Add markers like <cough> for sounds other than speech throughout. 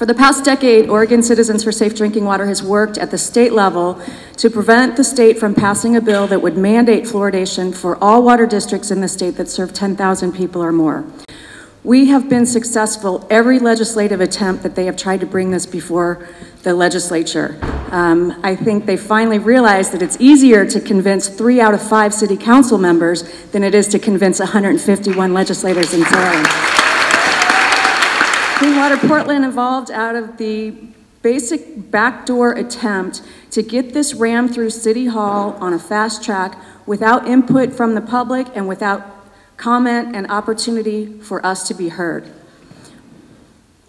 For the past decade, Oregon Citizens for Safe Drinking Water has worked at the state level to prevent the state from passing a bill that would mandate fluoridation for all water districts in the state that serve 10,000 people or more. We have been successful every legislative attempt that they have tried to bring this before the legislature. Um, I think they finally realized that it's easier to convince three out of five city council members than it is to convince 151 legislators in Salem. Clean Water Portland evolved out of the basic backdoor attempt to get this ram through City Hall on a fast track without input from the public and without comment and opportunity for us to be heard.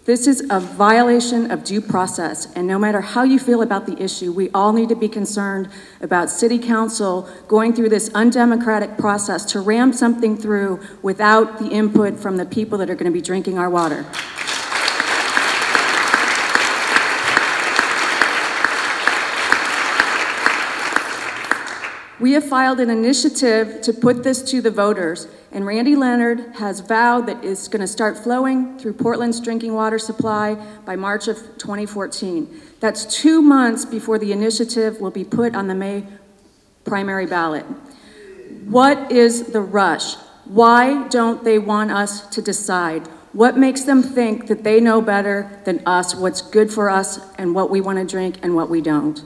This is a violation of due process, and no matter how you feel about the issue, we all need to be concerned about City Council going through this undemocratic process to ram something through without the input from the people that are going to be drinking our water. We have filed an initiative to put this to the voters, and Randy Leonard has vowed that it's going to start flowing through Portland's drinking water supply by March of 2014. That's two months before the initiative will be put on the May primary ballot. What is the rush? Why don't they want us to decide? What makes them think that they know better than us what's good for us and what we want to drink and what we don't?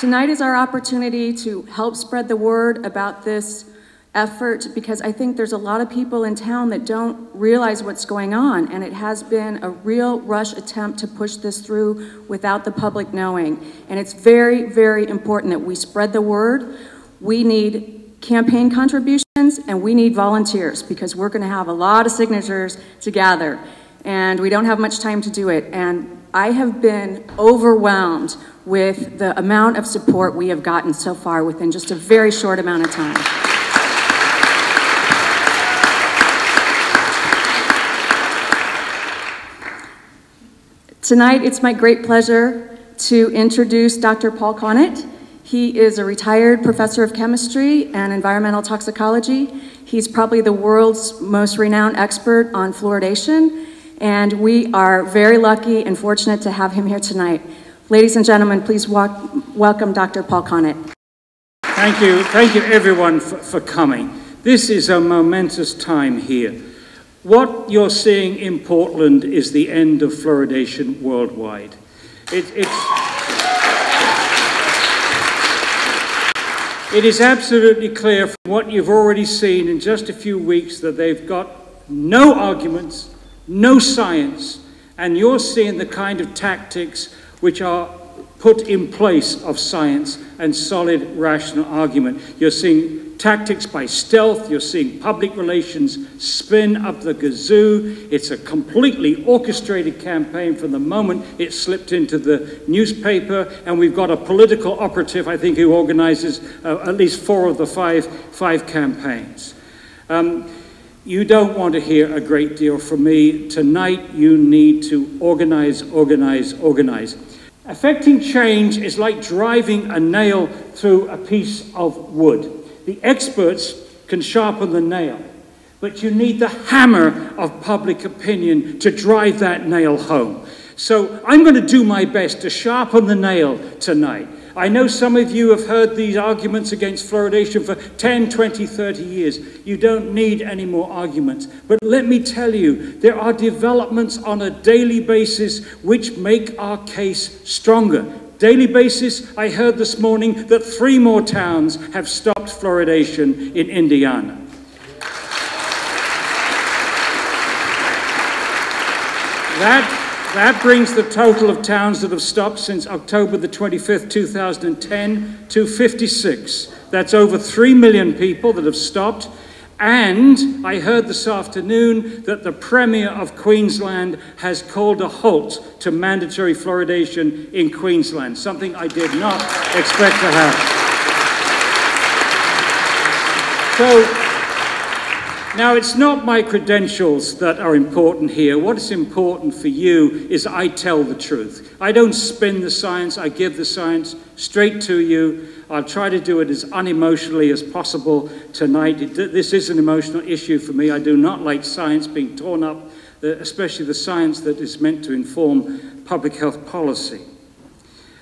Tonight is our opportunity to help spread the word about this effort because I think there's a lot of people in town that don't realize what's going on, and it has been a real rush attempt to push this through without the public knowing. And it's very, very important that we spread the word. We need campaign contributions and we need volunteers because we're going to have a lot of signatures to gather, and we don't have much time to do it. And I have been overwhelmed with the amount of support we have gotten so far within just a very short amount of time. Tonight, it's my great pleasure to introduce Dr. Paul Connett. He is a retired professor of chemistry and environmental toxicology. He's probably the world's most renowned expert on fluoridation, and we are very lucky and fortunate to have him here tonight. Ladies and gentlemen, please walk, welcome Dr. Paul Connett. Thank you. Thank you, everyone, for, for coming. This is a momentous time here. What you're seeing in Portland is the end of fluoridation worldwide. It, it's, it is absolutely clear from what you've already seen in just a few weeks that they've got no arguments, no science, and you're seeing the kind of tactics which are put in place of science and solid rational argument. You're seeing tactics by stealth, you're seeing public relations spin up the gazoo. It's a completely orchestrated campaign from the moment it slipped into the newspaper, and we've got a political operative, I think, who organizes uh, at least four of the five, five campaigns. Um, you don't want to hear a great deal from me. Tonight, you need to organize, organize, organize. Affecting change is like driving a nail through a piece of wood. The experts can sharpen the nail, but you need the hammer of public opinion to drive that nail home. So I'm going to do my best to sharpen the nail tonight. I know some of you have heard these arguments against fluoridation for 10, 20, 30 years. You don't need any more arguments. But let me tell you, there are developments on a daily basis which make our case stronger. Daily basis, I heard this morning that three more towns have stopped fluoridation in Indiana. That that brings the total of towns that have stopped since October the 25th, 2010 to 56. That's over 3 million people that have stopped. And I heard this afternoon that the Premier of Queensland has called a halt to mandatory fluoridation in Queensland, something I did not expect to happen. So now, it's not my credentials that are important here. What is important for you is I tell the truth. I don't spin the science, I give the science straight to you. I'll try to do it as unemotionally as possible tonight. This is an emotional issue for me. I do not like science being torn up, especially the science that is meant to inform public health policy.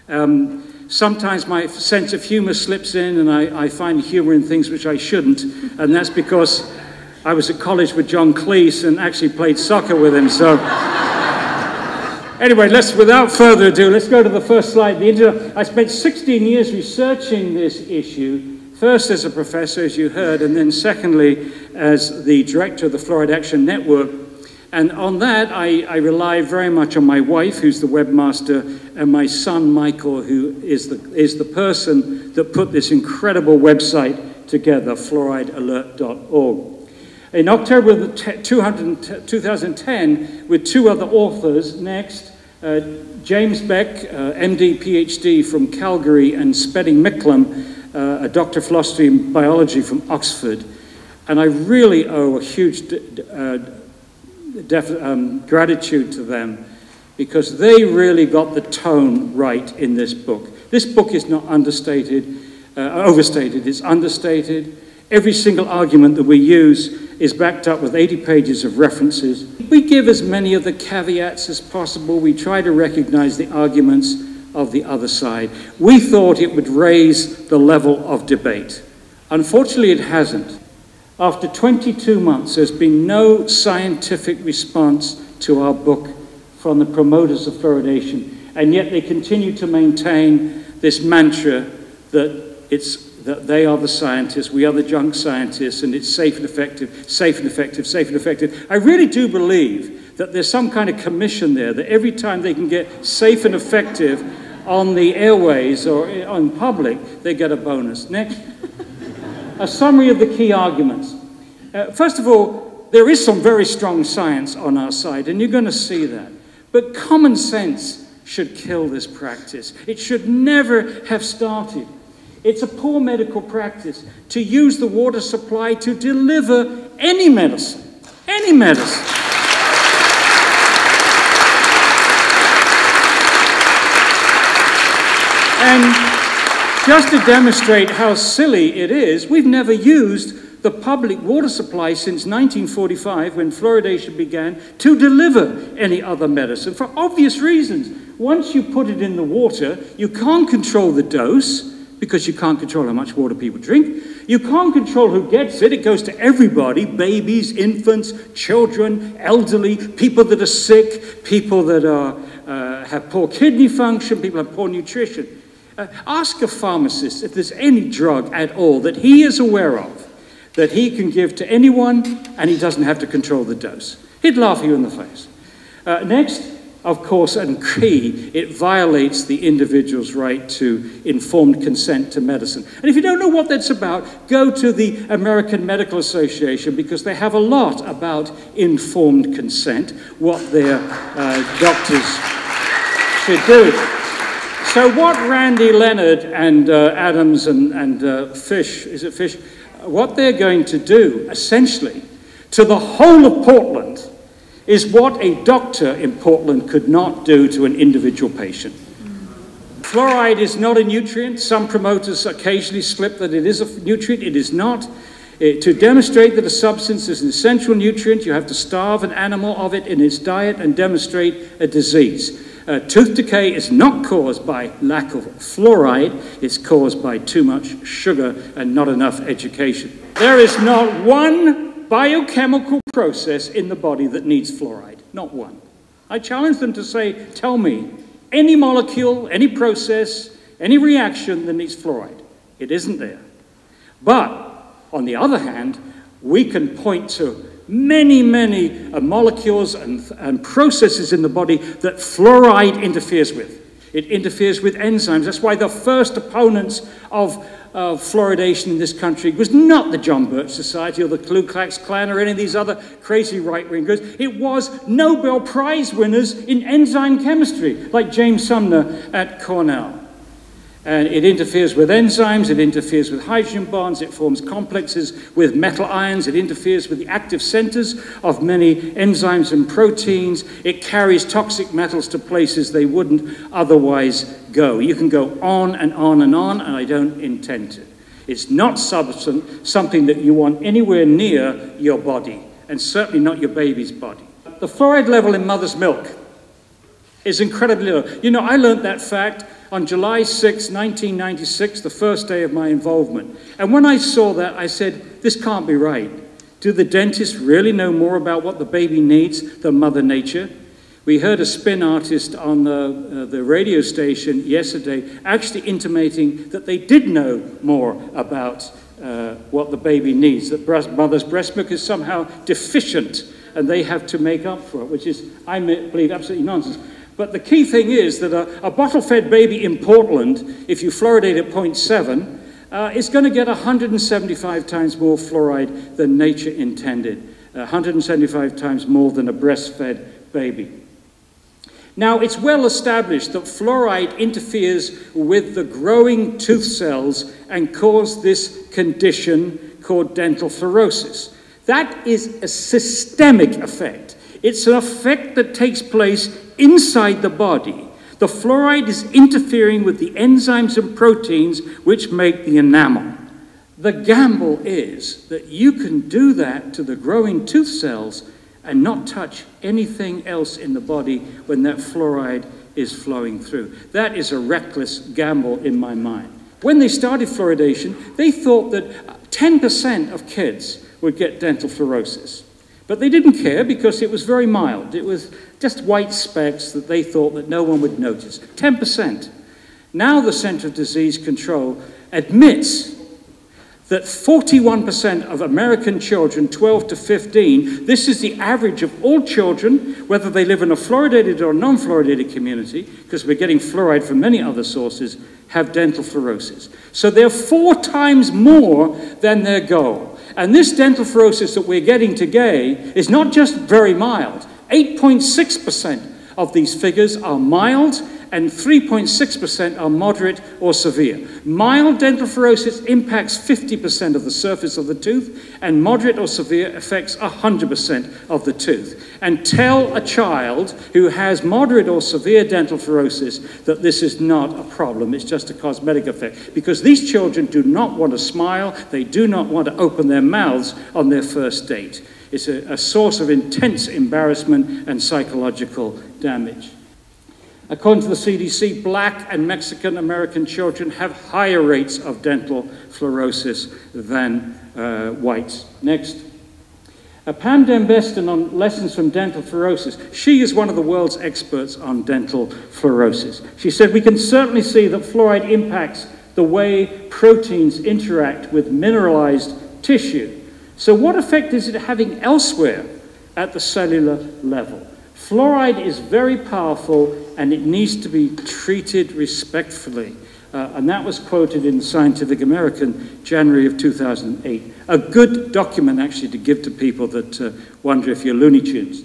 Um, sometimes my sense of humor slips in and I, I, find humor in things which I shouldn't, and that's because I was at college with John Cleese and actually played soccer with him, so. anyway, let's, without further ado, let's go to the first slide. The I spent 16 years researching this issue, first as a professor, as you heard, and then secondly as the director of the Fluoride Action Network, and on that, I, I, rely very much on my wife, who's the webmaster, and my son, Michael, who is the, is the person that put this incredible website together, fluoridealert.org. In October 2010, with two other authors, next, uh, James Beck, uh, MD, PhD from Calgary, and Spedding Micklem, uh, a Doctor of Philosophy and Biology from Oxford. And I really owe a huge uh, um, gratitude to them because they really got the tone right in this book. This book is not understated, uh, overstated, it's understated. Every single argument that we use is backed up with 80 pages of references. We give as many of the caveats as possible. We try to recognize the arguments of the other side. We thought it would raise the level of debate. Unfortunately, it hasn't. After 22 months, there's been no scientific response to our book from the promoters of fluoridation, and yet they continue to maintain this mantra that it's that they are the scientists, we are the junk scientists, and it's safe and effective, safe and effective, safe and effective. I really do believe that there's some kind of commission there that every time they can get safe and effective on the airways or on public, they get a bonus. Next a summary of the key arguments. Uh, first of all, there is some very strong science on our side, and you're going to see that. But common sense should kill this practice. It should never have started. It's a poor medical practice to use the water supply to deliver any medicine, any medicine. And just to demonstrate how silly it is, we've never used the public water supply since 1945 when fluoridation began to deliver any other medicine for obvious reasons. Once you put it in the water, you can't control the dose because you can't control how much water people drink. You can't control who gets it. It goes to everybody babies, infants, children, elderly, people that are sick, people that are, uh, have poor kidney function, people have poor nutrition. Uh, ask a pharmacist if there's any drug at all that he is aware of that he can give to anyone and he doesn't have to control the dose. He'd laugh you in the face. Uh, next, of course, and key, it violates the individual's right to informed consent to medicine. And if you don't know what that's about, go to the American Medical Association because they have a lot about informed consent, what their uh, doctors should do. So what Randy Leonard and uh, Adams and, and uh, Fish, is it Fish, what they're going to do, essentially, to the whole of Portland, is what a doctor in Portland could not do to an individual patient. Fluoride is not a nutrient. Some promoters occasionally slip that it is a nutrient. It is not. It, to demonstrate that a substance is an essential nutrient, you have to starve an animal of it in its diet and demonstrate a disease. Uh, tooth decay is not caused by lack of fluoride, it's caused by too much sugar and not enough education. There is not one biochemical process in the body that needs fluoride, not one. I challenge them to say, tell me any molecule, any process, any reaction that needs fluoride. It isn't there. But on the other hand, we can point to many, many uh, molecules and, and processes in the body that fluoride interferes with. It interferes with enzymes. That's why the first opponents of uh, fluoridation in this country was not the John Birch Society or the Ku Klux Klan or any of these other crazy right-wing groups. It was Nobel Prize winners in enzyme chemistry, like James Sumner at Cornell. and it interferes with enzymes, it interferes with hydrogen bonds, it forms complexes with metal ions, it interferes with the active centers of many enzymes and proteins, it carries toxic metals to places they wouldn't otherwise go. You can go on and on and on, and I don't intend to. It's not substance, something that you want anywhere near your body, and certainly not your baby's body. The fluoride level in mother's milk is incredibly low. You know, I learned that fact on July 6, 1996, the first day of my involvement. And when I saw that, I said, this can't be right. Do the dentists really know more about what the baby needs than Mother Nature? We heard a spin artist on the, uh, the radio station yesterday actually intimating that they did know more about uh, what the baby needs, that mother's breast milk is somehow deficient and they have to make up for it, which is, I believe, absolutely nonsense. But the key thing is that a, a bottle-fed baby in Portland, if you fluoridate at 0.7, uh, is going to get 175 times more fluoride than nature intended, uh, 175 times more than a breastfed baby. Now, it's well established that fluoride interferes with the growing tooth cells and causes this condition called dental fluorosis. That is a systemic effect. It's an effect that takes place inside the body. The fluoride is interfering with the enzymes and proteins which make the enamel. The gamble is that you can do that to the growing tooth cells and not touch anything else in the body when that fluoride is flowing through. That is a reckless gamble in my mind. When they started fluoridation, they thought that 10% of kids would get dental fluorosis. But they didn't care because it was very mild. It was just white specks that they thought that no one would notice. 10%. Now the Center of Disease Control admits that 41% of American children 12 to 15, this is the average of all children, whether they live in a fluoridated or non-fluoridated community, because we're getting fluoride from many other sources, have dental fluorosis. So they're four times more than their goal. And this dental fluorosis that we're getting today is not just very mild. 8.6% of these figures are mild and 3.6% are moderate or severe. Mild dental fluorosis impacts 50% of the surface of the tooth, and moderate or severe affects 100% of the tooth. And tell a child who has moderate or severe dental fluorosis that this is not a problem, it's just a cosmetic effect. Because these children do not want to smile, they do not want to open their mouths on their first date. It's a, a source of intense embarrassment and psychological damage. According to the CDC, black and Mexican American children have higher rates of dental fluorosis than uh, whites. Next. Uh, Pam DenBesten on lessons from dental fluorosis. She is one of the world's experts on dental fluorosis. She said, we can certainly see that fluoride impacts the way proteins interact with mineralized tissue. So what effect is it having elsewhere at the cellular level? Fluoride is very powerful and it needs to be treated respectfully. Uh, and that was quoted in Scientific American, January of 2008. A good document, actually, to give to people that uh, wonder if you're Looney Tunes.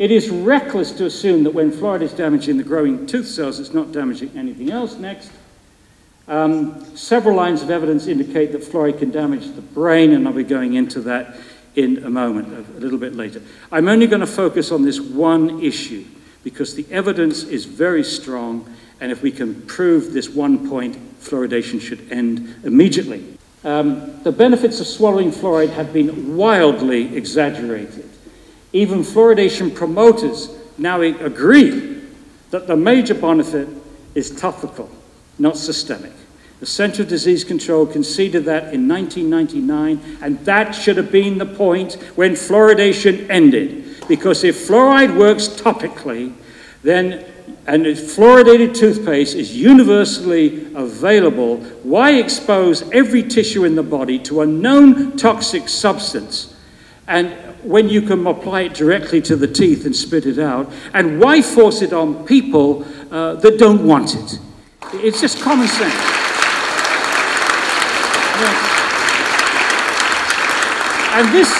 It is reckless to assume that when fluoride is damaging the growing tooth cells, it's not damaging anything else. Next. Um, several lines of evidence indicate that fluoride can damage the brain, and I'll be going into that in a moment, a little bit later. I'm only going to focus on this one issue because the evidence is very strong, and if we can prove this one point, fluoridation should end immediately. Um, the benefits of swallowing fluoride have been wildly exaggerated. Even fluoridation promoters now agree that the major benefit is topical, not systemic. The Center of Disease Control conceded that in 1999, and that should have been the point when fluoridation ended. Because if fluoride works topically, then and fluoridated toothpaste is universally available, why expose every tissue in the body to a known toxic substance? And when you can apply it directly to the teeth and spit it out, and why force it on people uh, that don't want it? It's just common sense. And this,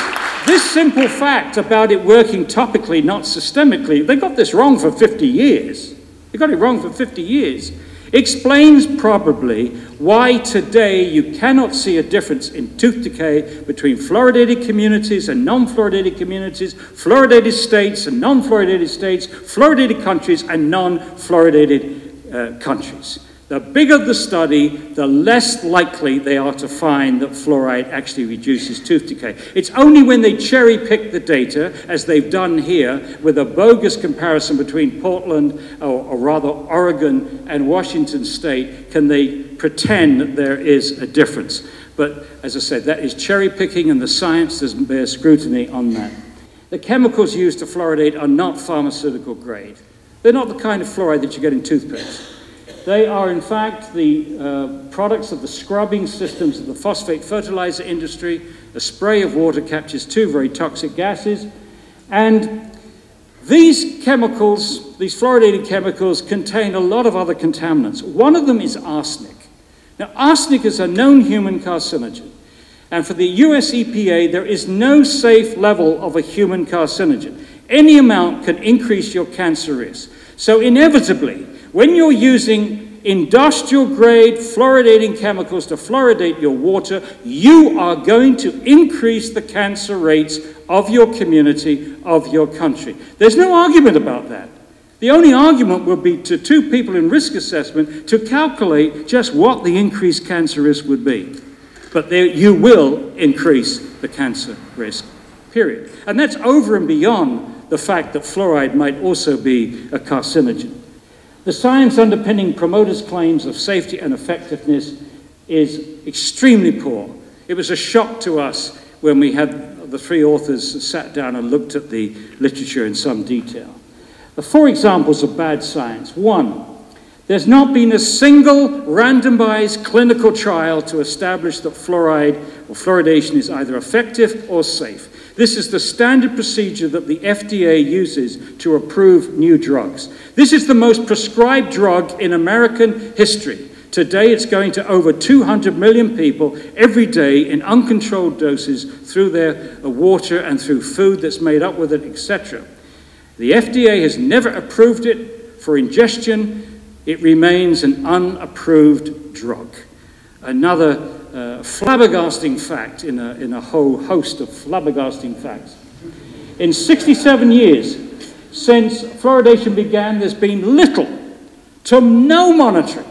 this simple fact about it working topically, not systemically, they got this wrong for 50 years. They got it wrong for 50 years. explains probably why today you cannot see a difference in tooth decay between fluoridated communities and non-fluoridated communities, fluoridated states and non-fluoridated states, fluoridated countries and non-fluoridated uh, countries. The bigger the study, the less likely they are to find that fluoride actually reduces tooth decay. It's only when they cherry pick the data, as they've done here, with a bogus comparison between Portland, or, or rather Oregon and Washington State, can they pretend that there is a difference. But as I said, that is cherry picking, and the science doesn't bear scrutiny on that. The chemicals used to fluoridate are not pharmaceutical grade. They're not the kind of fluoride that you get in toothpaste. They are, in fact, the uh, products of the scrubbing systems of the phosphate fertilizer industry. A spray of water captures two very toxic gases. And these chemicals, these fluoridated chemicals, contain a lot of other contaminants. One of them is arsenic. Now, arsenic is a known human carcinogen. And for the US EPA, there is no safe level of a human carcinogen. Any amount can increase your cancer risk. So, inevitably, when you're using industrial grade fluoridating chemicals to fluoridate your water, you are going to increase the cancer rates of your community, of your country. There's no argument about that. The only argument would be to two people in risk assessment to calculate just what the increased cancer risk would be. But there, you will increase the cancer risk, period. And that's over and beyond the fact that fluoride might also be a carcinogen. The science underpinning promoters' claims of safety and effectiveness is extremely poor. It was a shock to us when we had the three authors sat down and looked at the literature in some detail. The four examples of bad science. One, there's not been a single randomized clinical trial to establish that fluoride or fluoridation is either effective or safe. This is the standard procedure that the FDA uses to approve new drugs. This is the most prescribed drug in American history. Today, it's going to over 200 million people every day in uncontrolled doses through their uh, water and through food that's made up with it, etc. The FDA has never approved it for ingestion. It remains an unapproved drug. Another uh, flabbergasting fact in a, in a whole host of flabbergasting facts. In 67 years since fluoridation began, there's been little to no monitoring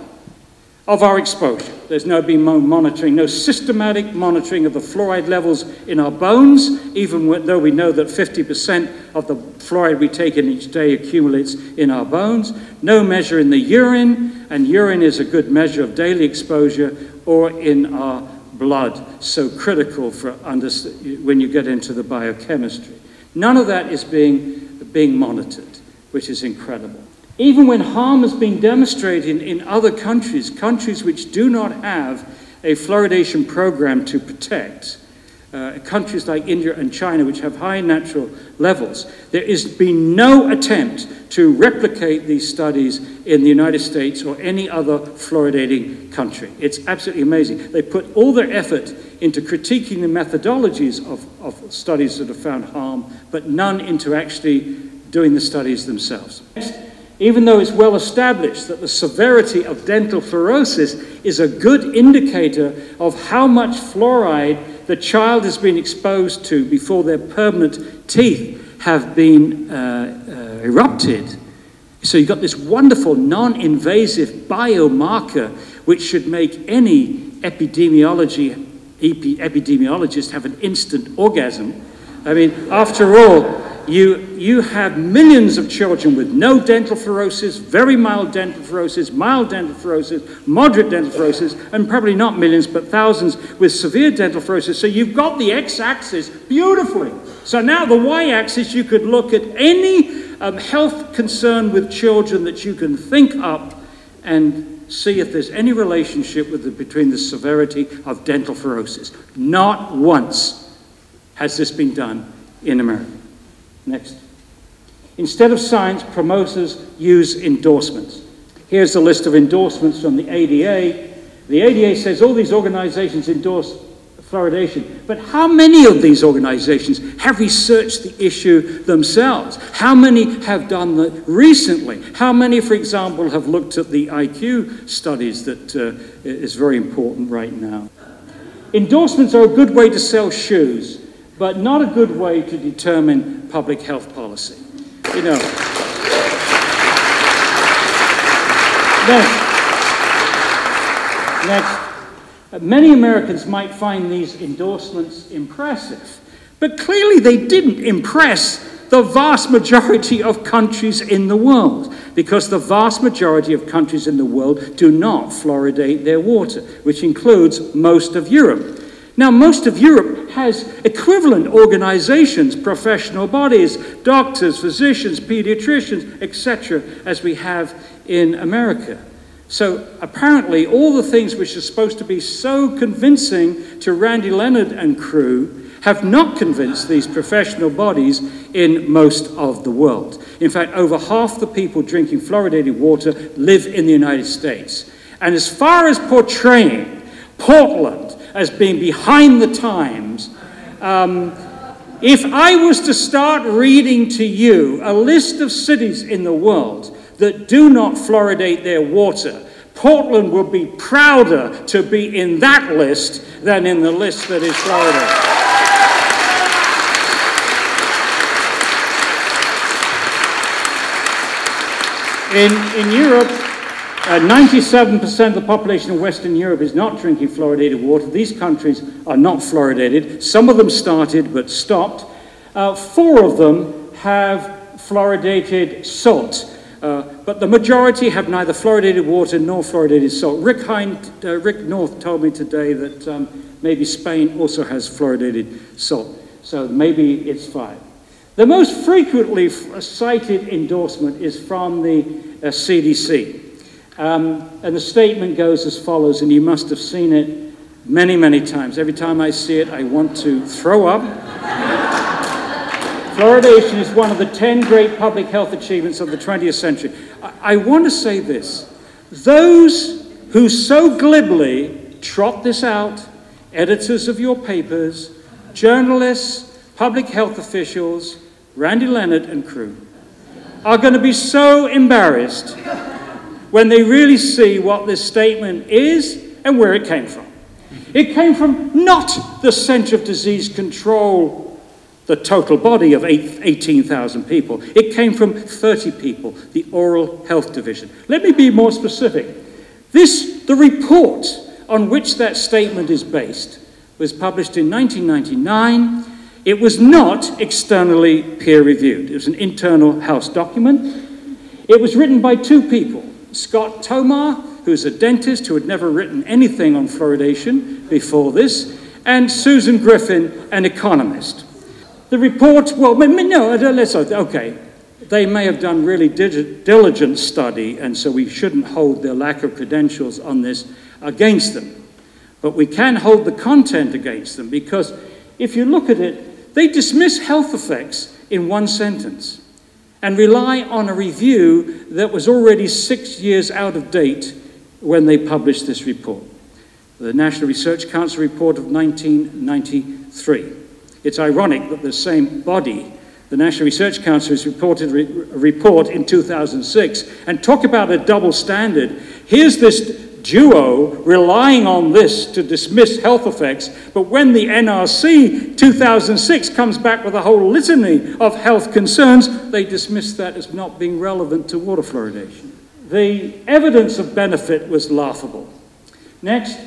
of our exposure. There's no been monitoring, no systematic monitoring of the fluoride levels in our bones, even though we know that 50% of the fluoride we take in each day accumulates in our bones. No measure in the urine, and urine is a good measure of daily exposure or in our blood, so critical for when you get into the biochemistry. None of that is being, being monitored, which is incredible. Even when harm has been demonstrated in, in other countries, countries which do not have a fluoridation program to protect, uh, countries like India and China, which have high natural levels, there has been no attempt to replicate these studies in the United States or any other fluoridating country. It's absolutely amazing. They put all their effort into critiquing the methodologies of, of studies that have found harm, but none into actually doing the studies themselves. Even though it's well established that the severity of dental fluorosis is a good indicator of how much fluoride the child has been exposed to before their permanent teeth have been uh, uh, erupted. So you've got this wonderful non-invasive biomarker which should make any epidemiology, epidemiologist have an instant orgasm. I mean, after all, you, you have millions of children with no dental fluorosis, very mild dental fluorosis, mild dental fluorosis, moderate dental fluorosis, and probably not millions, but thousands with severe dental fluorosis. So you've got the x-axis beautifully. So now the y-axis, you could look at any um, health concern with children that you can think up and see if there's any relationship the, between the severity of dental fluorosis. Not once has this been done in America. Next. Instead of science, promoters use endorsements. Here's a list of endorsements from the ADA. The ADA says all these organizations endorse fluoridation. But how many of these organizations have researched the issue themselves? How many have done that recently? How many, for example, have looked at the IQ studies that uh, is very important right now? Endorsements are a good way to sell shoes, but not a good way to determine public health policy. You know. Next. Next. Many Americans might find these endorsements impressive, but clearly they didn't impress the vast majority of countries in the world, because the vast majority of countries in the world do not fluoridate their water, which includes most of Europe. Now, most of Europe has equivalent organizations, professional bodies, doctors, physicians, pediatricians, etc., as we have in America. So apparently, all the things which are supposed to be so convincing to Randy Leonard and crew have not convinced these professional bodies in most of the world. In fact, over half the people drinking fluoridated water live in the United States. And as far as portraying Portland as being behind the times, um, if I was to start reading to you a list of cities in the world that do not fluoridate their water, Portland would be prouder to be in that list than in the list that is Florida. In, in Europe, 97% uh, of the population of Western Europe is not drinking fluoridated water. These countries are not fluoridated. Some of them started but stopped. Uh, four of them have fluoridated salt. Uh, but the majority have neither fluoridated water nor fluoridated salt. Rick, Hind, uh, Rick North told me today that um, maybe Spain also has fluoridated salt. So maybe it's five. The most frequently cited endorsement is from the uh, CDC. Um, and the statement goes as follows, and you must have seen it many, many times. Every time I see it, I want to throw up. <laughs> Fluoridation is one of the 10 great public health achievements of the 20th century. I, I want to say this. Those who so glibly trot this out, editors of your papers, journalists, public health officials, Randy Leonard and crew, are going to be so embarrassed when they really see what this statement is and where it came from. It came from not the Center of Disease Control the total body of 18,000 people. It came from 30 people, the Oral Health Division. Let me be more specific. This, the report on which that statement is based, was published in 1999. It was not externally peer reviewed. It was an internal House document. It was written by two people Scott Tomar, who's a dentist who had never written anything on fluoridation before this, and Susan Griffin, an economist. The report, well, no, uh, let's, uh, okay. They may have done really diligent study, and so we shouldn't hold their lack of credentials on this against them. But we can hold the content against them because if you look at it, they dismiss health effects in one sentence and rely on a review that was already six years out of date when they published this report. The National Research Council report of 1993. It's ironic that the same body, the National Research Council, has reported a report in 2006 and talk about a double standard. Here's this duo relying on this to dismiss health effects, but when the NRC 2006 comes back with a whole litany of health concerns, they dismiss that as not being relevant to water fluoridation. The evidence of benefit was laughable. Next,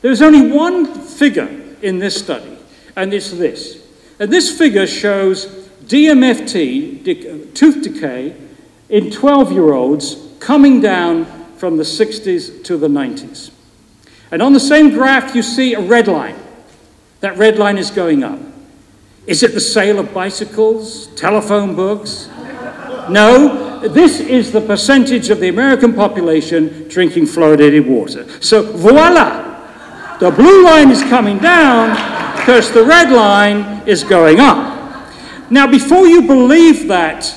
there's only one figure in this study and it's this. And this figure shows DMFT, tooth decay, in 12 year olds coming down from the 60s to the 90s. And on the same graph, you see a red line. That red line is going up. Is it the sale of bicycles, telephone books? No, this is the percentage of the American population drinking fluoridated water. So voila, the blue line is coming down, because the red line is going up. Now, before you believe that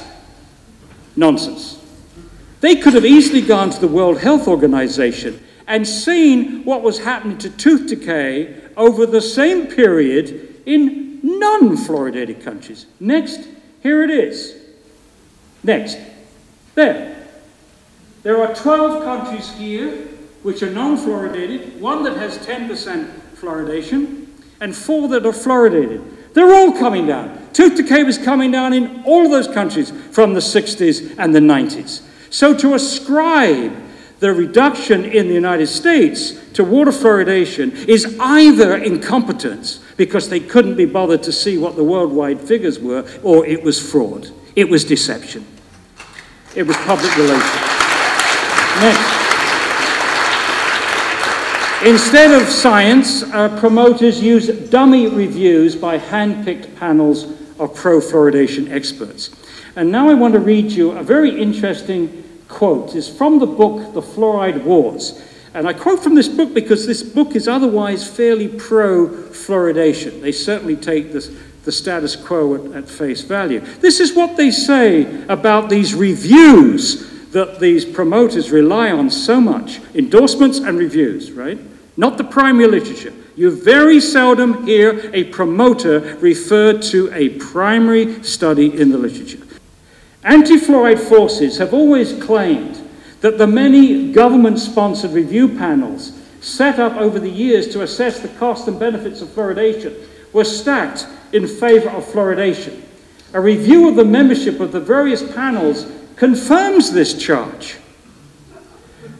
nonsense, they could have easily gone to the World Health Organization and seen what was happening to tooth decay over the same period in non-fluoridated countries. Next, here it is. Next, there. There are 12 countries here which are non-fluoridated, one that has 10% fluoridation, and four that are fluoridated. They're all coming down. Tooth decay was coming down in all those countries from the 60s and the 90s. So to ascribe the reduction in the United States to water fluoridation is either incompetence because they couldn't be bothered to see what the worldwide figures were, or it was fraud. It was deception. It was public relations. Next. Instead of science, uh, promoters use dummy reviews by hand-picked panels of pro-fluoridation experts. And now I want to read you a very interesting quote. It's from the book, The Fluoride Wars. And I quote from this book because this book is otherwise fairly pro-fluoridation. They certainly take this, the status quo at, at face value. This is what they say about these reviews that these promoters rely on so much. Endorsements and reviews, right? Not the primary literature. You very seldom hear a promoter refer to a primary study in the literature. Anti-fluoride forces have always claimed that the many government-sponsored review panels set up over the years to assess the cost and benefits of fluoridation were stacked in favor of fluoridation. A review of the membership of the various panels confirms this charge.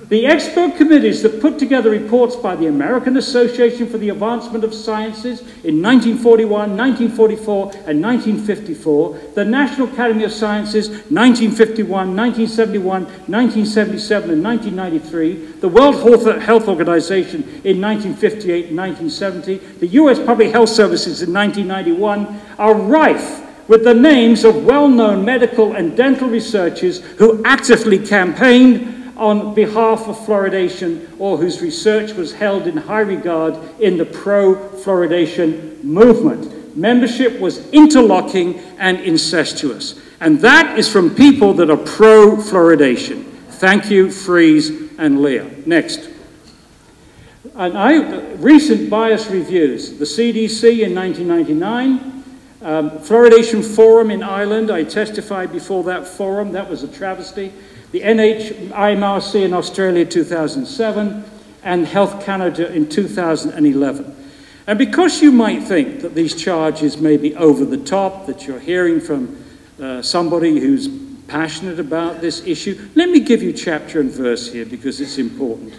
The expert committees that put together reports by the American Association for the Advancement of Sciences in 1941, 1944, and 1954, the National Academy of Sciences 1951, 1971, 1977, and 1993, the World Health Organization in 1958 and 1970, the US Public Health Services in 1991 are rife with the names of well-known medical and dental researchers who actively campaigned on behalf of fluoridation or whose research was held in high regard in the pro-fluoridation movement. Membership was interlocking and incestuous. And that is from people that are pro-fluoridation. Thank you, Freeze and Lehr. Next. And I, recent bias reviews, the CDC in 1999, um, Fluoridation Forum in Ireland, I testified before that forum, that was a travesty the NHMRC in Australia 2007, and Health Canada in 2011. And because you might think that these charges may be over the top, that you're hearing from uh, somebody who's passionate about this issue, let me give you chapter and verse here because it's important.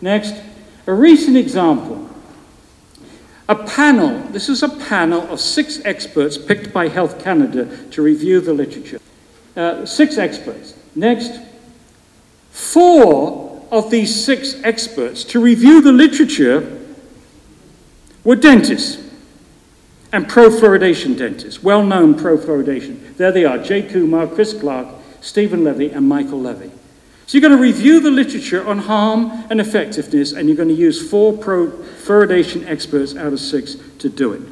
Next, a recent example. A panel, this is a panel of six experts picked by Health Canada to review the literature. Uh, six experts. Next, Four of these six experts to review the literature were dentists and pro-fluoridation dentists, well-known pro-fluoridation. There they are, Jay Kumar, Chris Clark, Stephen Levy, and Michael Levy. So you're going to review the literature on harm and effectiveness, and you're going to use four pro-fluoridation experts out of six to do it.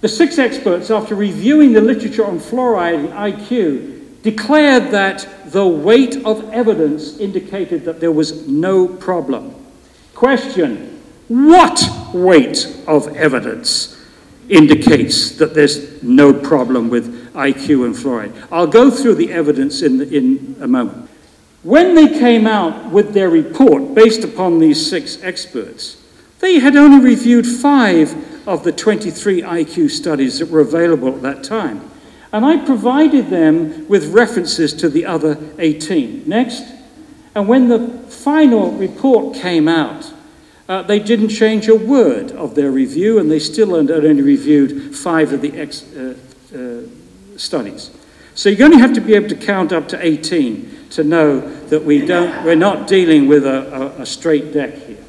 The six experts, after reviewing the literature on fluoride and IQ, declared that the weight of evidence indicated that there was no problem. Question, what weight of evidence indicates that there's no problem with IQ and fluoride? I'll go through the evidence in, the, in a moment. When they came out with their report based upon these six experts, they had only reviewed five of the 23 IQ studies that were available at that time. And I provided them with references to the other 18. Next. And when the final report came out, uh, they didn't change a word of their review, and they still only reviewed five of the ex, uh, uh, studies. So you only have to be able to count up to 18 to know that we don't, we're not dealing with a, a, a straight deck here.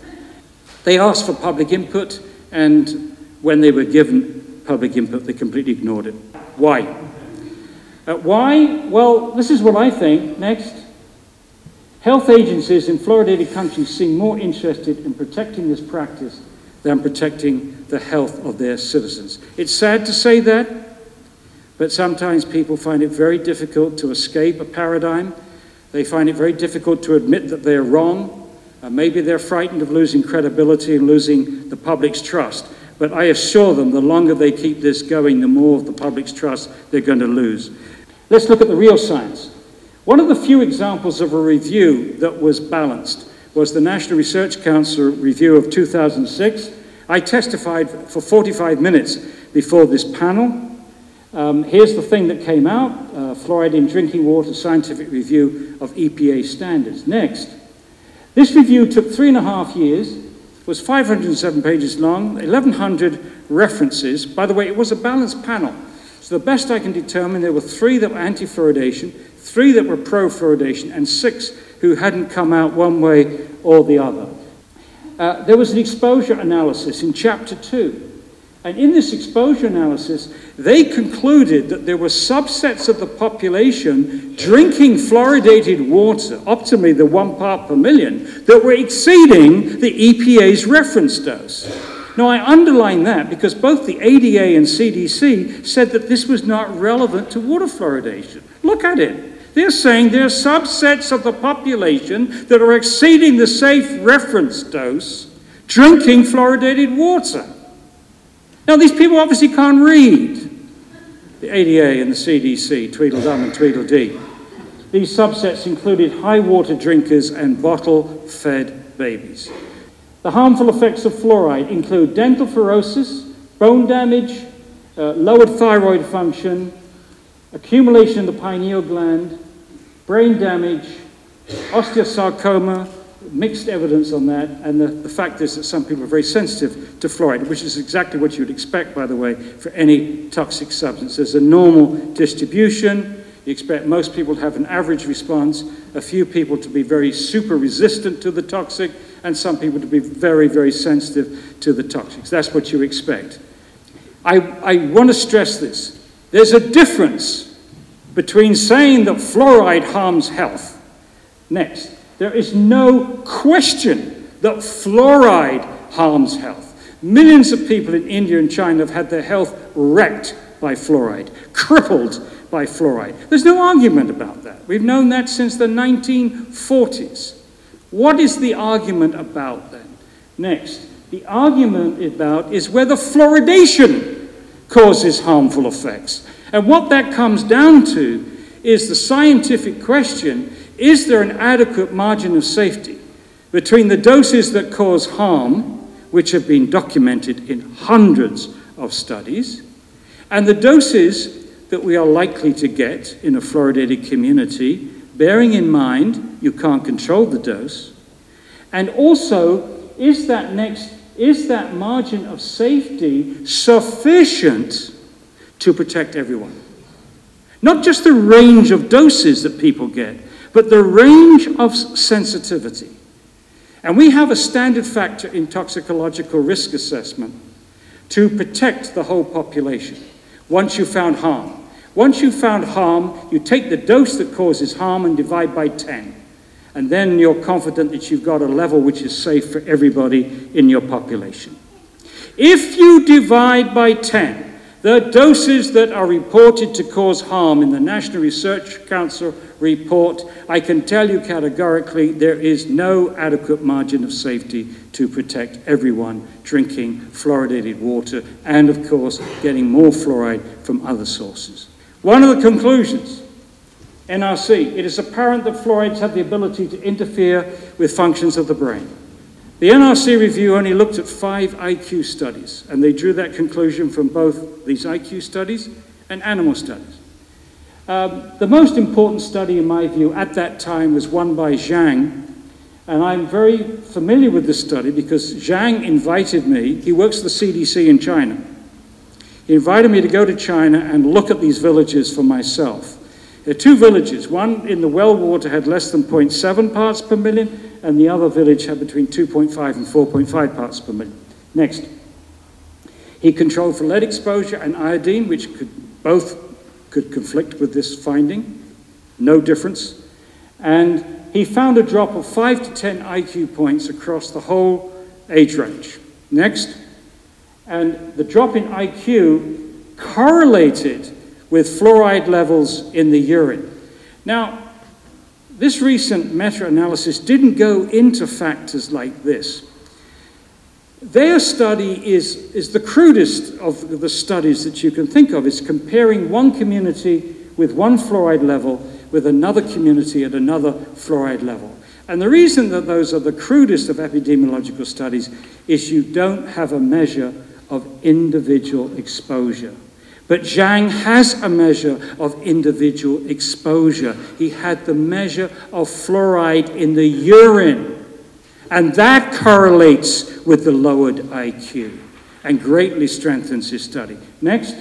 They asked for public input, and when they were given public input, they completely ignored it. Why? Uh, why? Well, this is what I think. Next. Health agencies in fluoridated countries seem more interested in protecting this practice than protecting the health of their citizens. It's sad to say that, but sometimes people find it very difficult to escape a paradigm. They find it very difficult to admit that they're wrong. Uh, maybe they're frightened of losing credibility and losing the public's trust. But I assure them the longer they keep this going, the more of the public's trust they're going to lose. Let's look at the real science. One of the few examples of a review that was balanced was the National Research Council review of 2006. I testified for 45 minutes before this panel. Um, here's the thing that came out, uh, Fluoride in Drinking Water Scientific Review of EPA Standards. Next. This review took three and a half years, was 507 pages long, 1,100 references. By the way, it was a balanced panel. So the best I can determine, there were three that were anti-fluoridation, three that were pro-fluoridation, and six who hadn't come out one way or the other. Uh, there was an exposure analysis in chapter two. And in this exposure analysis, they concluded that there were subsets of the population drinking fluoridated water, optimally the one part per million, that were exceeding the EPA's reference dose. Now, I underline that because both the ADA and CDC said that this was not relevant to water fluoridation. Look at it. They're saying there are subsets of the population that are exceeding the safe reference dose drinking fluoridated water. Now, these people obviously can't read the ADA and the CDC, Tweedledum and Tweedledee. These subsets included high water drinkers and bottle fed babies. The harmful effects of fluoride include dental fluorosis, bone damage, uh, lowered thyroid function, accumulation in the pineal gland, brain damage, osteosarcoma, mixed evidence on that, and the, the, fact is that some people are very sensitive to fluoride, which is exactly what you would expect, by the way, for any toxic substance. There's a normal distribution. You expect most people to have an average response, a few people to be very super resistant to the toxic, and some people to be very, very sensitive to the toxics. That's what you expect. I, I want to stress this. There's a difference between saying that fluoride harms health. Next there is no question that fluoride harms health. Millions of people in India and China have had their health wrecked by fluoride, crippled by fluoride. There's no argument about that. We've known that since the 1940s. What is the argument about then? Next, the argument about is whether fluoridation causes harmful effects. And what that comes down to is the scientific question is there an adequate margin of safety between the doses that cause harm, which have been documented in hundreds of studies, and the doses that we are likely to get in a fluoridated community, bearing in mind you can't control the dose, and also is that next is that margin of safety sufficient to protect everyone? Not just the range of doses that people get, but the range of sensitivity. And we have a standard factor in toxicological risk assessment to protect the whole population once you've found harm. Once you've found harm, you take the dose that causes harm and divide by 10. And then you're confident that you've got a level which is safe for everybody in your population. If you divide by 10, the doses that are reported to cause harm in the National Research Council report, I can tell you categorically there is no adequate margin of safety to protect everyone drinking fluoridated water and, of course, getting more fluoride from other sources. One of the conclusions NRC, it is apparent that fluorides have the ability to interfere with functions of the brain. The NRC review only looked at five IQ studies, and they drew that conclusion from both these IQ studies and animal studies. Um, the most important study, in my view, at that time was one by Xiang, and I'm very familiar with this study because Xiang invited me, he works for the CDC in China. He invited me to go to China and look at these villages for myself. There are two villages. One in the well water had less than 0.7 parts per million, and the other village had between 2.5 and 4.5 parts per million. Next. He controlled for lead exposure and iodine, which could both could conflict with this finding. No difference. And he found a drop of 5 to 10 IQ points across the whole age range. Next. And the drop in IQ correlated with fluoride levels in the urine. Now, this recent meta analysis didn't go into factors like this. Their study is, is the crudest of the studies that you can think of. It's comparing one community with one fluoride level with another community at another fluoride level. And the reason that those are the crudest of epidemiological studies is you don't have a measure of individual exposure. But Xiang has a measure of individual exposure. He had the measure of fluoride in the urine. And that correlates with the lowered IQ and greatly strengthens his study. Next.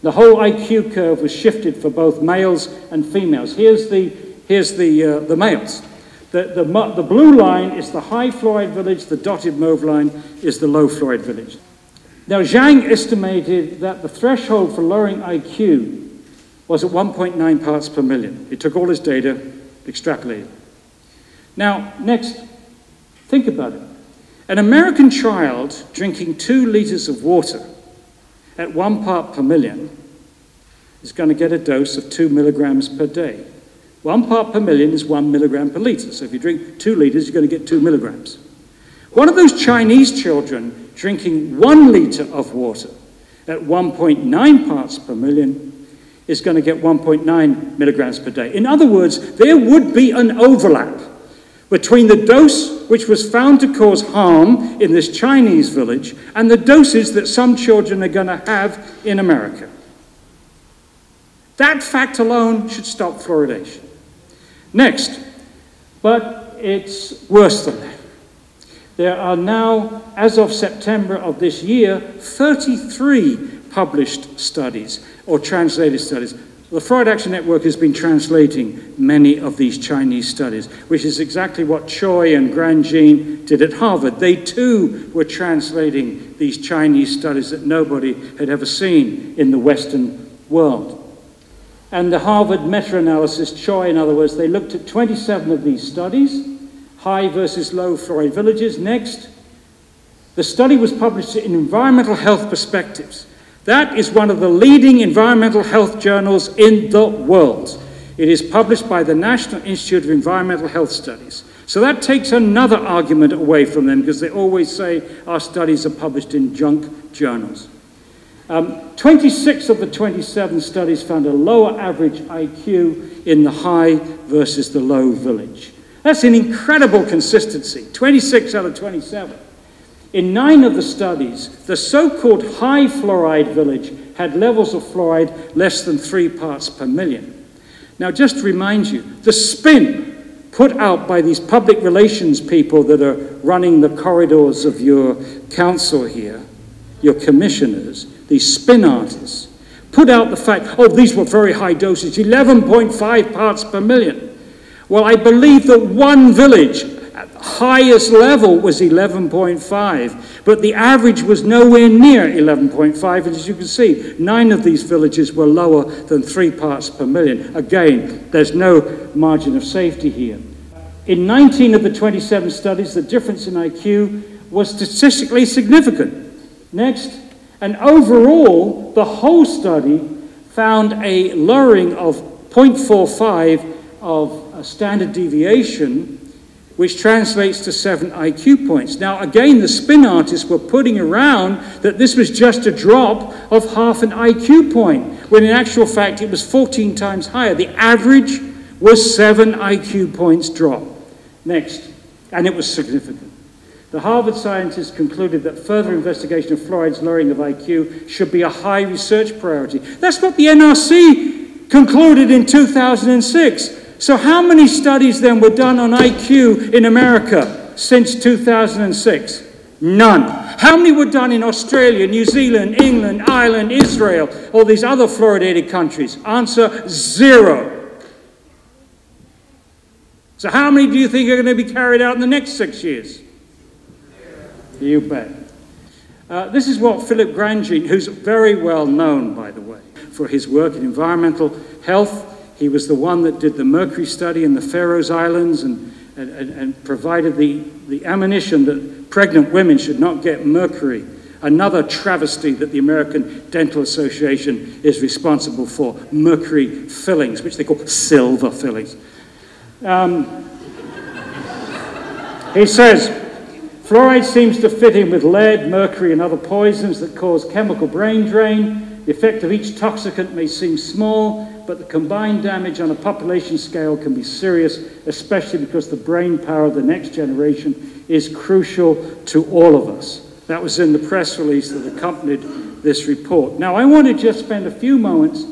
The whole IQ curve was shifted for both males and females. Here's the, here's the, uh, the males. The, the, the blue line is the high fluoride village, the dotted mauve line is the low fluoride village. Now, Xiang estimated that the threshold for lowering IQ was at 1.9 parts per million. He took all his data, extrapolated. Now, next, think about it. An American child drinking two liters of water at one part per million is going to get a dose of two milligrams per day. One part per million is one milligram per liter. So if you drink two liters, you're going to get two milligrams. One of those Chinese children drinking one liter of water at 1.9 parts per million is going to get 1.9 milligrams per day. In other words, there would be an overlap between the dose which was found to cause harm in this Chinese village and the doses that some children are going to have in America. That fact alone should stop fluoridation. Next, but it's worse than that. There are now, as of September of this year, 33 published studies or translated studies. The Fluoride Action Network has been translating many of these Chinese studies, which is exactly what Choi and Grandjean did at Harvard. They too were translating these Chinese studies that nobody had ever seen in the Western world. And the Harvard meta-analysis, Choi in other words, they looked at 27 of these studies, high versus low fluoride villages. Next, the study was published in Environmental Health Perspectives. That is one of the leading environmental health journals in the world. It is published by the National Institute of Environmental Health Studies. So that takes another argument away from them because they always say our studies are published in junk journals. Um, 26 of the 27 studies found a lower average IQ in the high versus the low village. That's an incredible consistency, 26 out of 27. In nine of the studies, the so-called high fluoride village had levels of fluoride less than three parts per million. Now, just to remind you, the spin put out by these public relations people that are running the corridors of your council here, your commissioners, these spin artists, put out the fact, oh, these were very high doses, 11.5 parts per million. Well, I believe that one village at the highest level was 11.5, but the average was nowhere near 11.5, and as you can see, nine of these villages were lower than three parts per million. Again, there's no margin of safety here. In 19 of the 27 studies, the difference in IQ was statistically significant. Next. And overall, the whole study found a lowering of 0.45 of standard deviation, which translates to seven IQ points. Now, again, the spin artists were putting around that this was just a drop of half an IQ point, when in actual fact it was 14 times higher. The average was seven IQ points drop. Next, and it was significant. The Harvard scientists concluded that further investigation of fluoride's lowering of IQ should be a high research priority. That's what the NRC concluded in 2006. So how many studies then were done on IQ in America since 2006? None. How many were done in Australia, New Zealand, England, Ireland, Israel, all these other fluoridated countries? Answer, zero. So how many do you think are going to be carried out in the next six years? You bet. Uh, this is what Philip Grandjean, who's very well known, by the way, for his work in environmental health. He was the one that did the mercury study in the Faroes Islands and, and, and provided the, the ammunition that pregnant women should not get mercury. Another travesty that the American Dental Association is responsible for mercury fillings, which they call silver fillings. Um, he says, Fluoride seems to fit in with lead, mercury, and other poisons that cause chemical brain drain. The effect of each toxicant may seem small, but the combined damage on a population scale can be serious, especially because the brain power of the next generation is crucial to all of us. That was in the press release that accompanied this report. Now, I want to just spend a few moments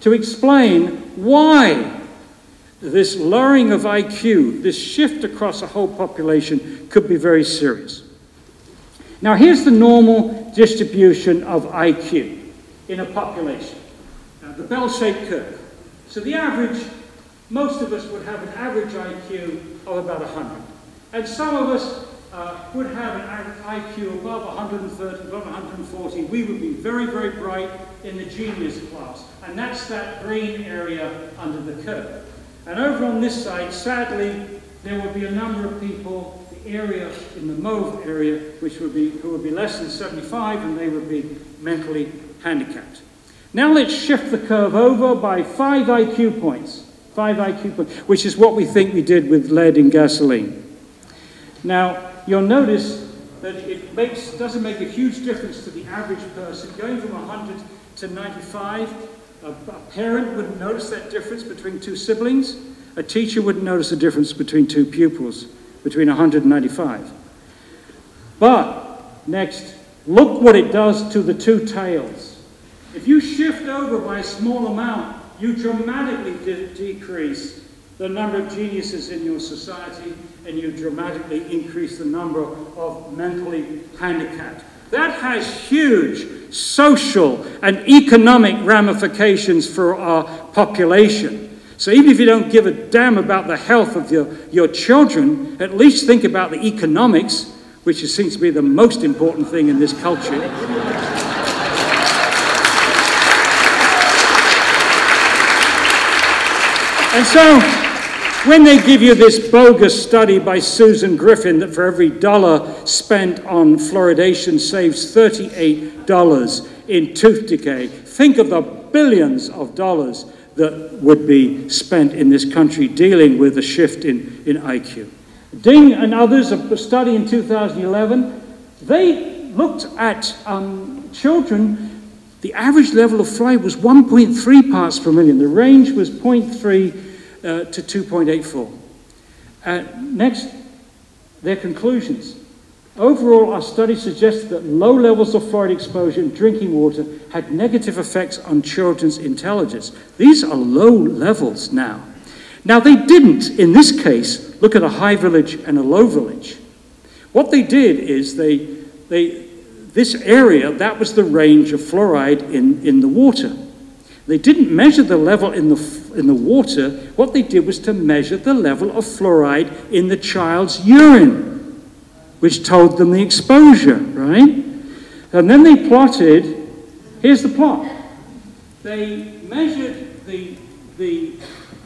to explain why this lowering of IQ, this shift across a whole population, could be very serious. Now, here's the normal distribution of IQ in a population now, the bell shaped curve. So, the average, most of us would have an average IQ of about 100. And some of us uh, would have an IQ above 130, above 140. We would be very, very bright in the genius class. And that's that green area under the curve. And over on this side, sadly, there would be a number of people, the area in the mauve area, which would be, who would be less than 75 and they would be mentally handicapped. Now let's shift the curve over by five IQ points. Five IQ points, which is what we think we did with lead in gasoline. Now, you'll notice that it makes, doesn't make a huge difference to the average person. Going from 100 to 95 a, a parent wouldn't notice that difference between two siblings. A teacher wouldn't notice the difference between two pupils, between 100 and 95. But, next, look what it does to the two tails. If you shift over by a small amount, you dramatically de decrease the number of geniuses in your society and you dramatically increase the number of mentally handicapped. That has huge social and economic ramifications for our population. So even if you don't give a damn about the health of your, your children, at least think about the economics, which seems to be the most important thing in this culture. And so when they give you this bogus study by Susan Griffin that for every dollar spent on fluoridation saves $38 in tooth decay, think of the billions of dollars that would be spent in this country dealing with the shift in, in IQ. Ding and others, a study in 2011, they looked at um, children. The average level of fluoride was 1.3 parts per million. The range was 0.3 uh, to 2.84. Uh, next, their conclusions. Overall, our study suggested that low levels of fluoride exposure in drinking water had negative effects on children's intelligence. These are low levels now. Now, they didn't, in this case, look at a high village and a low village. What they did is they, they this area, that was the range of fluoride in, in the water. They didn't measure the level in the, in the water. What they did was to measure the level of fluoride in the child's urine, which told them the exposure, right? And then they plotted, here's the plot. They measured the, the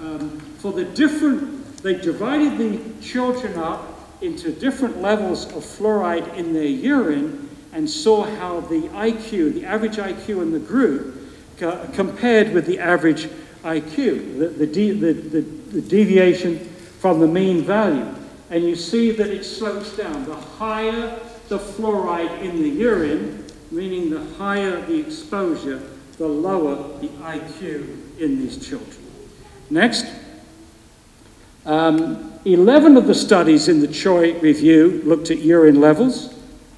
um, for the different, they divided the children up into different levels of fluoride in their urine and saw how the IQ, the average IQ in the group, compared with the average IQ, the, the, de the, the, deviation from the mean value. And you see that it slopes down. The higher the fluoride in the urine, meaning the higher the exposure, the lower the IQ in these children. Next. Um, 11 of the studies in the Choi review looked at urine levels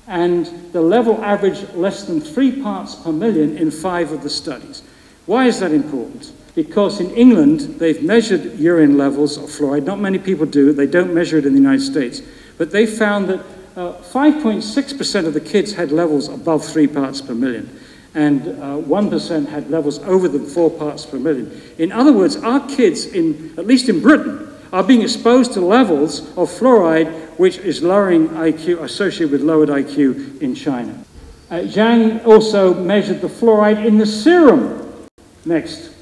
and the level averaged less than three parts per million in five of the studies. Why is that important? Because in England, they've measured urine levels of fluoride. Not many people do. They don't measure it in the United States. But they found that 5.6% uh, of the kids had levels above three parts per million, and 1% uh, had levels over the four parts per million. In other words, our kids, in, at least in Britain, are being exposed to levels of fluoride which is lowering IQ, associated with lowered IQ in China. Uh, Xiang also measured the fluoride in the serum. Next.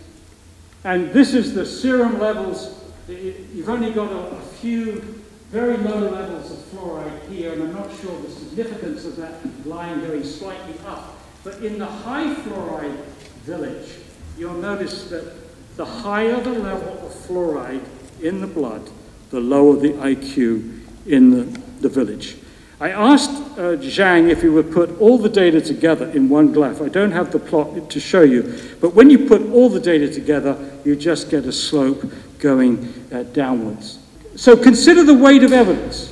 And this is the serum levels. You've only got a, a few very low levels of fluoride here, and I'm not sure the significance of that line going slightly up. But in the high fluoride village, you'll notice that the higher the level of fluoride in the blood, the lower the IQ in the, the village. I asked uh, Xiang if he would put all the data together in one graph. I don't have the plot to show you, but when you put all the data together, you just get a slope going uh, downwards. So consider the weight of evidence.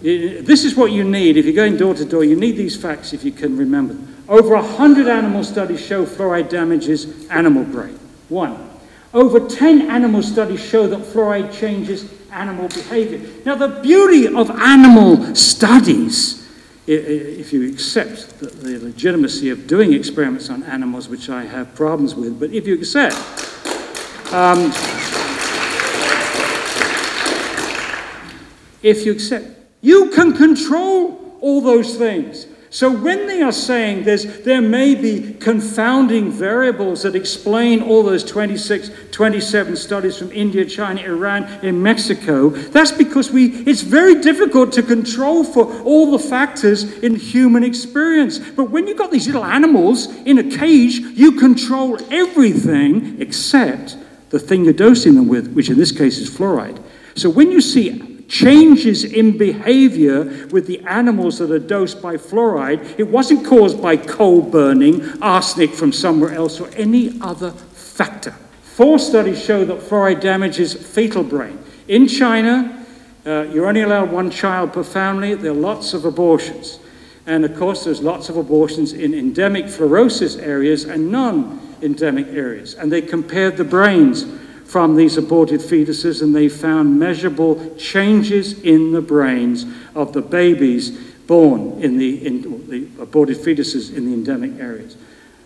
This is what you need. If you're going door to door, you need these facts if you can remember them. Over 100 animal studies show fluoride damages animal brain. One. Over 10 animal studies show that fluoride changes animal behavior. Now, the beauty of animal studies, if you accept the legitimacy of doing experiments on animals, which I have problems with, but if you accept, um, if you accept, you can control all those things. So when they are saying there may be confounding variables that explain all those 26, 27 studies from India, China, Iran, and Mexico, that's because we, it's very difficult to control for all the factors in human experience. But when you've got these little animals in a cage, you control everything except the thing you're dosing them with, which in this case is fluoride. So when you see changes in behavior with the animals that are dosed by fluoride, it wasn't caused by coal burning, arsenic from somewhere else, or any other factor. Four studies show that fluoride damages fetal brain. In China, uh, you're only allowed one child per family. There are lots of abortions. And of course, there's lots of abortions in endemic fluorosis areas and non endemic areas. And they compared the brains from these aborted fetuses and they found measurable changes in the brains of the babies born in the, in, the aborted fetuses in the endemic areas.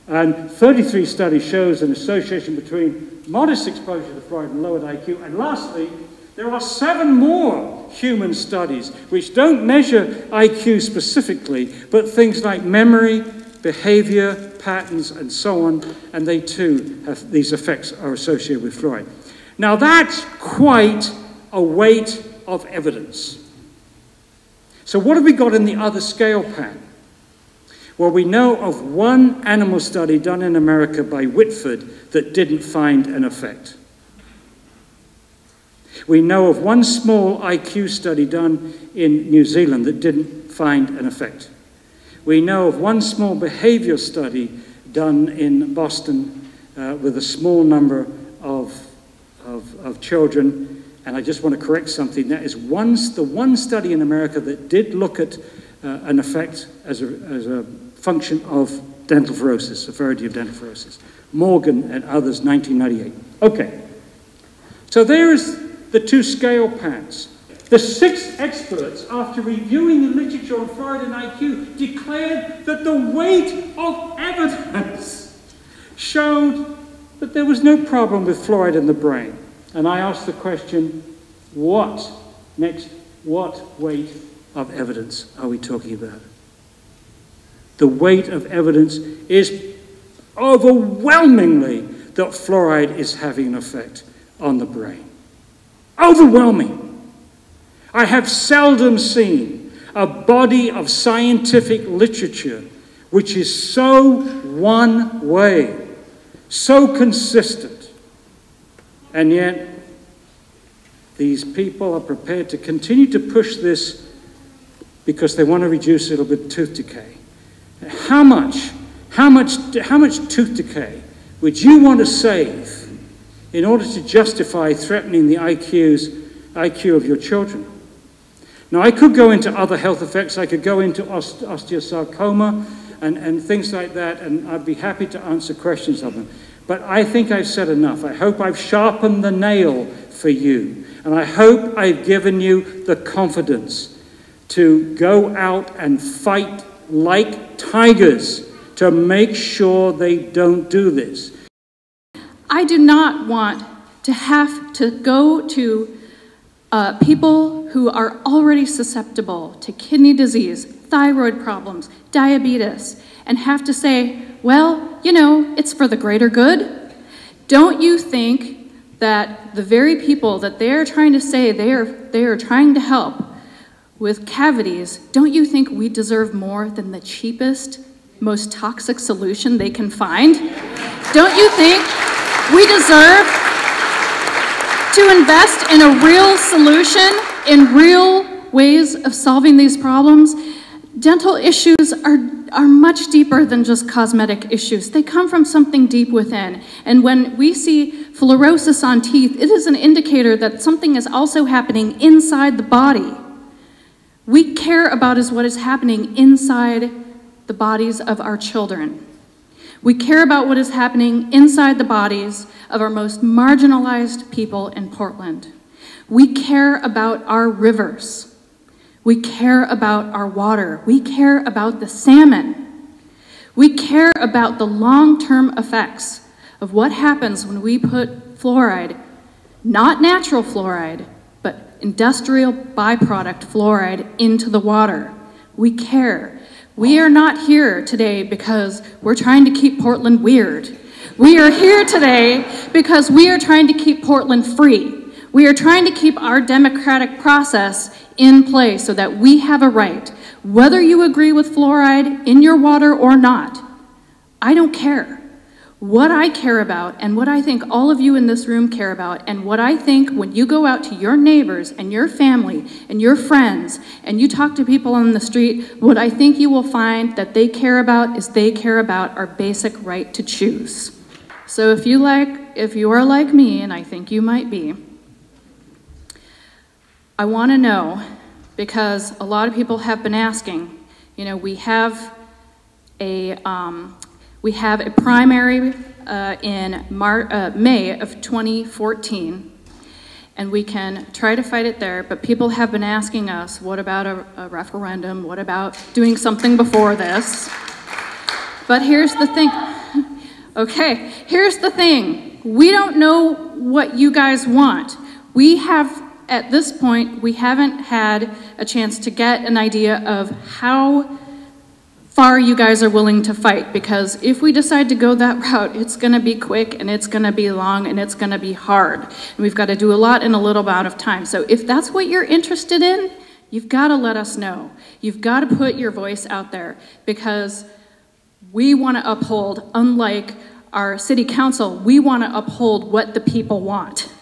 And 33 studies shows an association between modest exposure to fluoride and lowered IQ. And lastly, there are seven more human studies which don't measure IQ specifically, but things like memory, behavior, patterns, and so on, and they too have these effects are associated with fluoride. Now that's quite a weight of evidence. So what have we got in the other scale pan? Well, we know of one animal study done in America by Whitford that didn't find an effect. We know of one small IQ study done in New Zealand that didn't find an effect. We know of one small behavior study done in Boston uh, with a small number of of, of children. And I just want to correct something. That is one, the one study in America that did look at uh, an effect as a, as a function of dental fluorosis, severity of dental fluorosis. Morgan and others, 1998. Okay. So there is the two scale pans. The six experts, after reviewing the literature on fluoride and IQ, declared that the weight of evidence showed that there was no problem with fluoride in the brain. And I asked the question, what, next, what weight of evidence are we talking about? The weight of evidence is overwhelmingly that fluoride is having an effect on the brain. Overwhelming. I have seldom seen a body of scientific literature which is so one way so consistent. And yet, these people are prepared to continue to push this because they want to reduce a little bit tooth decay. How much, how much, how much tooth decay would you want to save in order to justify threatening the IQs, IQ of your children? Now, I could go into other health effects. I could go into osteosarcoma and, and things like that, and I'd be happy to answer questions of them. But I think I've said enough. I hope I've sharpened the nail for you. And I hope I've given you the confidence to go out and fight like tigers to make sure they don't do this. I do not want to have to go to uh, people who are already susceptible to kidney disease, thyroid problems, diabetes, and have to say, well, you know, it's for the greater good. Don't you think that the very people that they're trying to say they are, they are trying to help with cavities, don't you think we deserve more than the cheapest, most toxic solution they can find? Don't you think we deserve to invest in a real solution, in real ways of solving these problems, dental issues are, are much deeper than just cosmetic issues. They come from something deep within. And when we see fluorosis on teeth, it is an indicator that something is also happening inside the body. We care about is what is happening inside the bodies of our children. We care about what is happening inside the bodies of our most marginalized people in Portland. We care about our rivers. We care about our water. We care about the salmon. We care about the long term effects of what happens when we put fluoride, not natural fluoride, but industrial byproduct fluoride, into the water. We care. We are not here today because we're trying to keep Portland weird. We are here today because we are trying to keep Portland free. We are trying to keep our democratic process in place so that we have a right, whether you agree with fluoride in your water or not. I don't care. What I care about, and what I think all of you in this room care about, and what I think when you go out to your neighbors and your family and your friends and you talk to people on the street, what I think you will find that they care about is they care about our basic right to choose. So if you like, if you are like me, and I think you might be, I want to know because a lot of people have been asking. You know, we have a um, we have a primary uh, in Mar uh, May of 2014, and we can try to fight it there. But people have been asking us, what about a, a referendum? What about doing something before this? But here's the thing. <laughs> okay, here's the thing. We don't know what you guys want. We have at this point, we haven't had a chance to get an idea of how far you guys are willing to fight because if we decide to go that route, it's going to be quick and it's going to be long and it's going to be hard. And we've got to do a lot in a little amount of time. So if that's what you're interested in, you've got to let us know. You've got to put your voice out there because we want to uphold, unlike our city council, we want to uphold what the people want.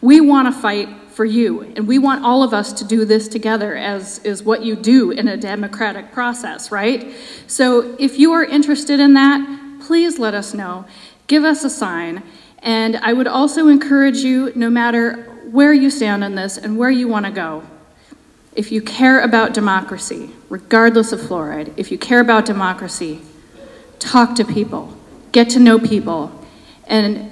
We want to fight for you. And we want all of us to do this together, as is what you do in a democratic process, right? So if you are interested in that, please let us know. Give us a sign. And I would also encourage you, no matter where you stand on this and where you want to go, if you care about democracy, regardless of fluoride, if you care about democracy, talk to people, get to know people, and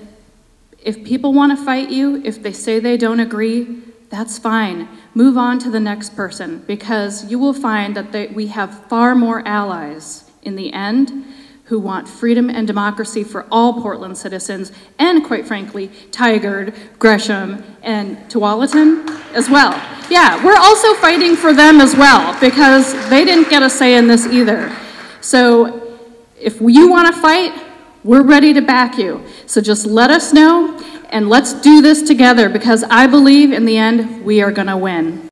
if people want to fight you, if they say they don't agree, that's fine. Move on to the next person because you will find that they, we have far more allies in the end who want freedom and democracy for all Portland citizens and, quite frankly, Tigard, Gresham, and Tualatin as well. Yeah, we're also fighting for them as well because they didn't get a say in this either. So if you want to fight, we're ready to back you. So just let us know and let's do this together because I believe in the end we are going to win.